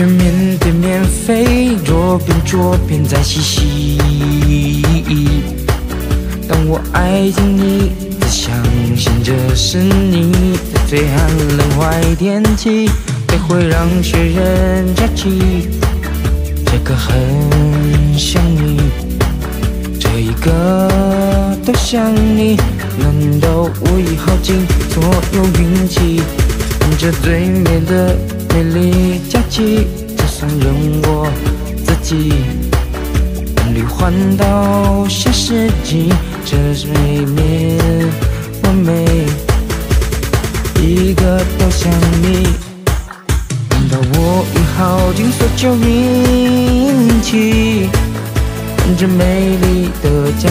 去面对面飞，左边左边在嬉戏。当我爱上你，只相信这是你，在最寒冷坏天气，也会让雪人假期。这个很想你，这一个都想你，难道我已耗尽所有运气？这最美的美丽假期，就算任我自己把绿换到下世纪，这是美美完美，一个都想你。难道我已耗尽所有运气？这美丽的假。